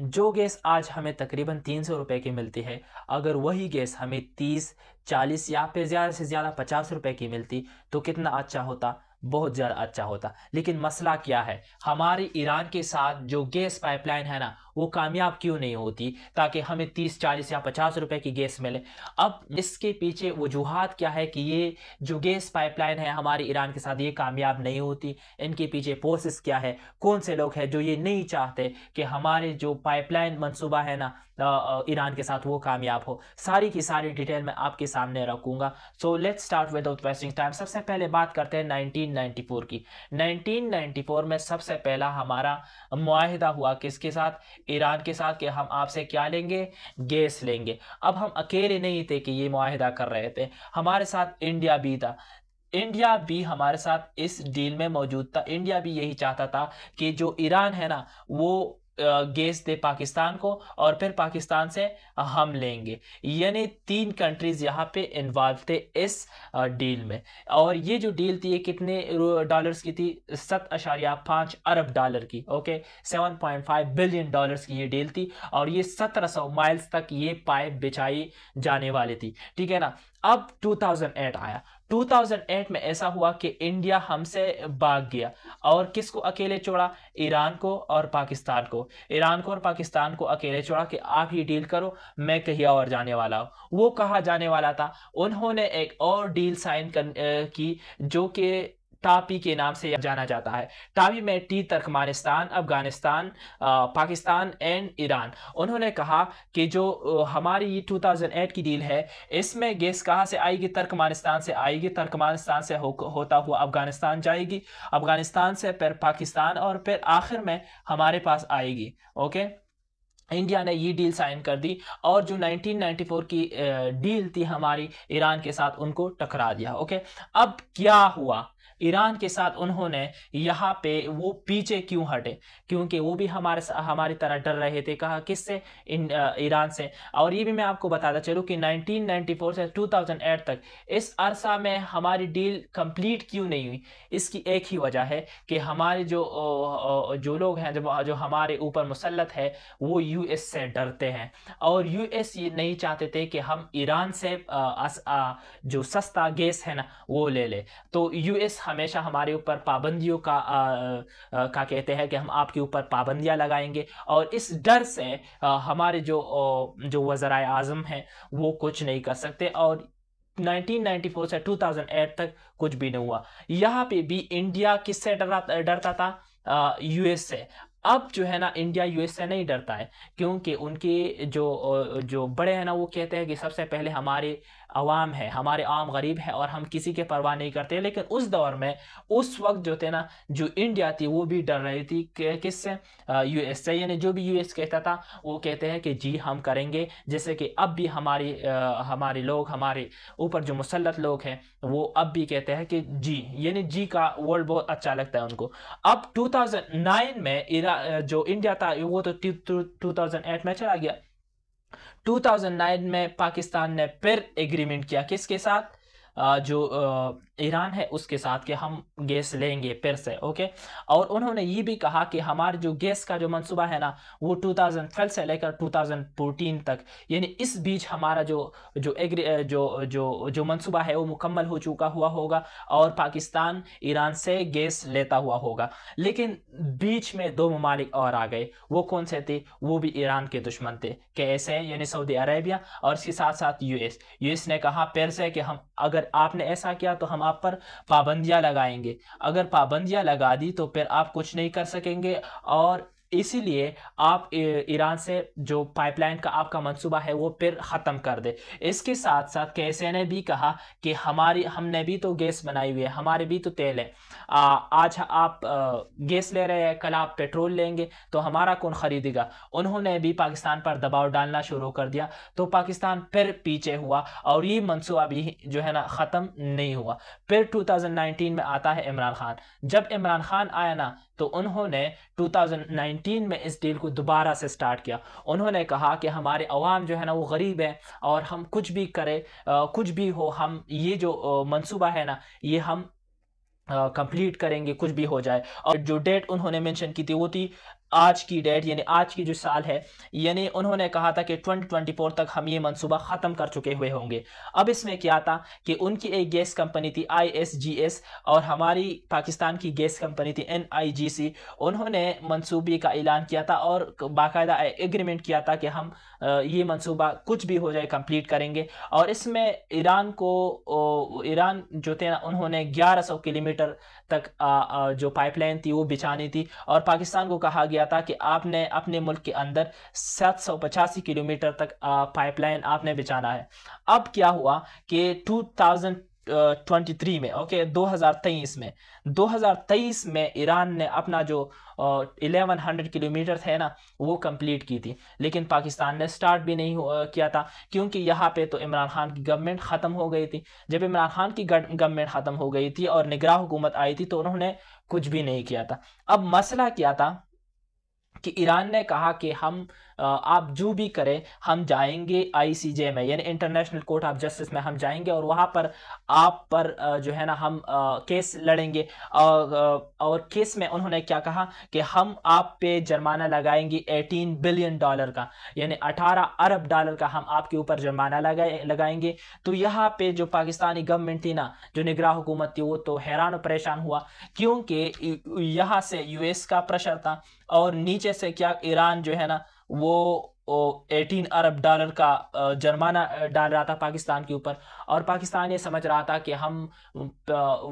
जो गैस आज हमें तकरीबन तीन सौ रुपये की मिलती है, अगर वही गैस हमें तीस, चालीस या फिर ज़्यादा से ज़्यादा पचास रुपये की मिलती तो कितना अच्छा होता? बहुत ज़्यादा अच्छा होता। लेकिन मसला क्या है? हमारे ईरान के साथ जो गैस पाइपलाइन है ना वो कामयाब क्यों नहीं होती? ताकि हमें तीस चालीस या पचास रुपए की गैस मिले। अब इसके पीछे वजूहत क्या है कि ये जो गैस पाइपलाइन है हमारे ईरान के साथ ये कामयाब नहीं होती। इनके पीछे प्रोसेस क्या है? कौन से लोग हैं जो ये नहीं चाहते कि हमारे जो पाइपलाइन मनसूबा है ना ईरान के साथ वो कामयाब हो? सारी की सारी डिटेल मैं आपके सामने रखूँगा। So let's start without wasting time सबसे पहले बात करते हैं 1994 की। 1994 में सबसे पहला हमारा माहिदा हुआ किसके साथ? ईरान के साथ कि हम आपसे क्या लेंगे? गैस लेंगे। अब हम अकेले नहीं थे कि ये माहिदा कर रहे थे। हमारे साथ इंडिया भी था। इंडिया भी हमारे साथ इस डील में मौजूद था। इंडिया भी यही चाहता था कि जो ईरान है ना, वो गैस दे पाकिस्तान को और फिर पाकिस्तान से हम लेंगे। यानी तीन कंट्रीज़ यहाँ पे इन्वॉल्व थे इस डील में। और ये जो डील थी, ये कितने डॉलर्स की थी? सत अशारिया पाँच अरब डॉलर की okay seven point five billion dollars की ये डील थी और ये सत्रह सौ माइल्स तक ये पाइप बिछाई जाने वाली थी। ठीक है ना? अब 2008 आया। 2008 में ऐसा हुआ कि इंडिया हमसे भाग गया और किसको अकेले छोड़ा? ईरान को और पाकिस्तान को। ईरान को और पाकिस्तान को अकेले छोड़ा कि आप ही डील करो मैं कहीं और जाने वाला हूँ। वो कहा जाने वाला था? उन्होंने एक और डील साइन कर, की जो कि टापी के नाम से जाना जाता है। टापी में T Turkmenistan Afghanistan Pakistan and Iran. उन्होंने कहा कि जो हमारी ये 2008 की डील है इसमें गैस कहाँ से आएगी? तर्कमानिस्तान से आएगी। तर्कमानिस्तान से हो, होता हुआ अफ़गानिस्तान जाएगी। अफ़गानिस्तान से फिर पाकिस्तान और फिर आखिर में हमारे पास आएगी। ओके? इंडिया ने ये डील साइन कर दी और जो 1994 की डील थी हमारी, ईरान के साथ उनको टकरा दिया ओके अब क्या हुआ? ईरान के साथ उन्होंने यहाँ पे वो पीछे क्यों हटे? क्योंकि वो भी हमारे हमारी तरह डर रहे थे, कहा किससे? ईरान से। और ये भी मैं आपको बताता चलूँ कि 1994 से 2008 तक इस अरसा में हमारी डील कंप्लीट क्यों नहीं हुई? इसकी एक ही वजह है कि हमारे जो जो लोग हैं जो जो हमारे ऊपर मुसलत है, वो यूएस से डरते हैं। और यूएस ये नहीं चाहते थे कि हम ईरान से जो सस्ता गैस है ना वो ले ले। तो यूएस हमेशा हमारे ऊपर पाबंदियों का आ, आ, का कहते हैं कि हम आपके ऊपर पाबंदियाँ लगाएँगे। और इस डर से आ, हमारे जो जो वज़र अजम हैं वो कुछ नहीं कर सकते। और 1994 से 2008 तक कुछ भी नहीं हुआ। यहाँ पे भी इंडिया किससे डरा डरता था? यूएस से। अब जो है ना इंडिया यूएस से नहीं डरता है, क्योंकि उनके जो जो बड़े हैं ना, वो कहते हैं कि सबसे पहले हमारे अवाम है, हमारे आम गरीब है और हम किसी के परवाह नहीं करते। लेकिन उस दौर में, उस वक्त जो थे ना, जो इंडिया थी, वो भी डर रही थी किससे? यूएस से यानी जो भी यूएस कहता था, वो कहते हैं कि, जी, हम करेंगे। जैसे कि अब भी हमारी हमारे लोग, हमारे ऊपर जो मुसलत लोग हैं, वो अब भी कहते हैं कि, जी। यानी जी का वर्ड बहुत अच्छा लगता है उनको। अब 2009 में जो इंडिया था, वो तो 2008 में चला गया। 2009 में पाकिस्तान ने फिर एग्रीमेंट किया। किसके साथ? जो ईरान है, उसके साथ कि हम गैस लेंगे फिर से, ओके? और उन्होंने ये भी कहा कि हमारे जो गैस का जो मंसूबा है ना, वो 2012 से लेकर 2014 तक, यानी इस बीच हमारा जो जो एग्री जो जो जो मंसूबा है, वो मुकम्मल हो चुका हुआ होगा और पाकिस्तान ईरान से गैस लेता हुआ होगा। लेकिन बीच में दो ममालिक और आ गए, वो कौन से थे? वो भी ईरान के दुश्मन थे कैसे यानी सऊदी अरेबिया और इसके साथ साथ यूएस यूएस ने कहा फिर से कि हम, अगर आपने ऐसा किया तो हम आप पर पाबंदियाँ लगाएँगे। अगर पाबंदियाँ लगा दी तो फिर आप कुछ नहीं कर सकेंगे और इसीलिए आप ईरान से जो पाइपलाइन का आपका मंसूबा है वो फिर ख़त्म कर दे। इसके साथ साथ कैसे ने भी कहा कि हमारी हमने भी तो गैस बनाई हुई है हमारे भी तो तेल है। आ, आज आप गैस ले रहे हैं कल आप पेट्रोल लेंगे तो हमारा कौन ख़रीदेगा? उन्होंने भी पाकिस्तान पर दबाव डालना शुरू कर दिया तो पाकिस्तान फिर पीछे हुआ और ये मनसूबा भी जो है ना ख़त्म नहीं हुआ। फिर 2019 में आता है इमरान खान। जब इमरान खान आया ना तो उन्होंने 2019 में इस डील को दोबारा से स्टार्ट किया। उन्होंने कहा कि हमारे अवाम जो है ना, वो गरीब है और हम कुछ भी करें कुछ भी हो, हम ये जो मंसूबा है ना, ये हम कंप्लीट करेंगे, कुछ भी हो जाए। और जो डेट उन्होंने मेंशन की थी, वो थी आज की डेट यानी आज की जो साल है, यानी उन्होंने कहा था कि 2024 तक हम ये मंसूबा ख़त्म कर चुके हुए होंगे। अब इसमें क्या था कि उनकी एक गैस कंपनी थी आईएसजीएस और हमारी पाकिस्तान की गैस कंपनी थी एनआईजीसी उन्होंने मंसूबे का ऐलान किया था और बाकायदा एग्रीमेंट किया था कि हम ये मंसूबा कुछ भी हो जाए कंप्लीट करेंगे। और इसमें ईरान को ईरान जो थे उन्होंने 1100 किलोमीटर तक जो पाइपलाइन थी वो बिछानी थी। और पाकिस्तान को कहा गया था कि आपने अपने मुल्क के अंदर सात सौ पचासी किलोमीटर तक पाइपलाइन आपने बिछाना है। अब क्या हुआ कि 2000 23 में ओके 2023 में। 2023 में ईरान ने अपना जो इलेवन हंड्रेड किलोमीटर थे ना, वो कंप्लीट की थी। लेकिन पाकिस्तान ने स्टार्ट भी नहीं किया था, क्योंकि यहाँ पे तो इमरान खान की गवर्नमेंट ख़त्म हो गई थी। जब इमरान खान की गवर्नमेंट ख़त्म हो गई थी और निगराह हुकूमत आई थी तो उन्होंने कुछ भी नहीं किया था। अब मसला क्या था कि ईरान ने कहा कि हम आप जो भी करें हम जाएँगे आईसीजे में यानी इंटरनेशनल कोर्ट ऑफ़ जस्टिस में हम जाएँगे और वहाँ पर आप पर जो है ना हम केस लड़ेंगे। और, और केस में उन्होंने क्या कहा कि हम आप पे जुर्माना लगाएँगे 18 बिलियन डॉलर का यानी 18 अरब डॉलर का हम आपके ऊपर जुर्माना लगाए लगाएँगे। तो यहाँ पे जो पाकिस्तानी गवर्नमेंट थी ना जो निगरान हुकूमत थी वो तो हैरान और परेशान हुआ क्योंकि यहाँ से यूएस का प्रेशर था और नीचे से क्या ईरान जो है ना वो एटीन अरब डॉलर का जुर्माना डाल रहा था पाकिस्तान के ऊपर। और पाकिस्तान ये समझ रहा था कि हम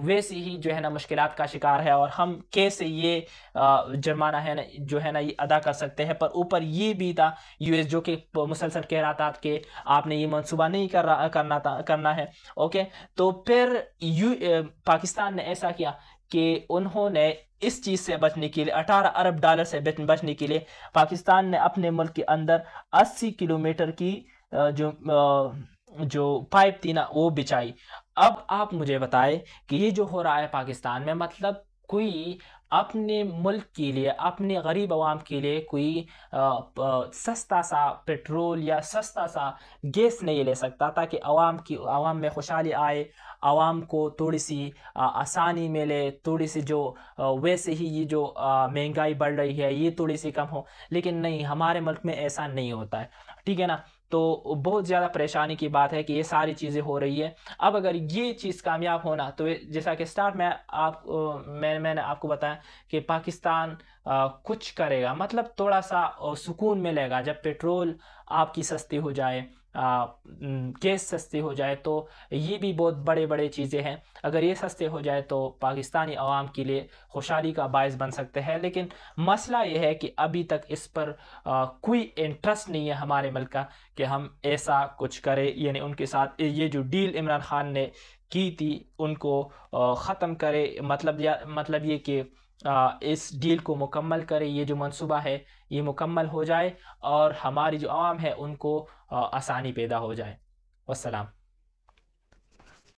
वैसे ही जो है ना मुश्किल का शिकार है और हम कैसे ये जुर्माना है ना, जो है ना ये अदा कर सकते हैं। पर ऊपर ये भी था यूएस, जो कि मुसलसल कह रहा था कि आपने ये मनसूबा नहीं कर रहा, करना था, करना है। ओके? तो फिर यू पाकिस्तान ने ऐसा किया कि उन्होंने इस चीज़ से बचने के लिए 18 अरब डॉलर से बचने के लिए, पाकिस्तान ने अपने मुल्क के अंदर 80 किलोमीटर की जो जो पाइप थी ना, वो बिछाई। अब आप मुझे बताएँ कि ये जो हो रहा है पाकिस्तान में मतलब कोई अपने मुल्क के लिए अपने गरीब आवाम के लिए कोई आ, आ, सस्ता सा पेट्रोल या सस्ता सा गैस नहीं ले सकता ताकि आवाम की आवाम में खुशहाली आए आवाम को थोड़ी सी आसानी मिले थोड़ी सी जो वैसे ही ये जो महँगाई बढ़ रही है ये थोड़ी सी कम हो। लेकिन नहीं हमारे मुल्क में ऐसा नहीं होता है। ठीक है ना? तो बहुत ज़्यादा परेशानी की बात है कि ये सारी चीज़ें हो रही है। अब अगर ये चीज़ कामयाब होना तो जैसा कि स्टार्ट में आप मैं मैंने आपको बताया कि पाकिस्तान आ, कुछ करेगा मतलब थोड़ा सा सुकून मिलेगा जब पेट्रोल आपकी सस्ती हो जाए। गैस सस्ती हो जाए तो ये भी बहुत बड़े बड़े चीज़ें हैं। अगर ये सस्ते हो जाए तो पाकिस्तानी आवाम के लिए खुशहाली का बायस बन सकते हैं। लेकिन मसला ये है कि अभी तक इस पर कोई इंटरेस्ट नहीं है हमारे मुल्क का कि हम ऐसा कुछ करें। यानी उनके साथ, ये जो डील इमरान खान ने की थी, उनको ख़त्म करे। मतलब या मतलब ये कि इस डील को मुकम्मल करें, ये जो मंसूबा है, ये मुकम्मल हो जाए और हमारी जो आवाम है, उनको आसानी पैदा हो जाए। वसलाम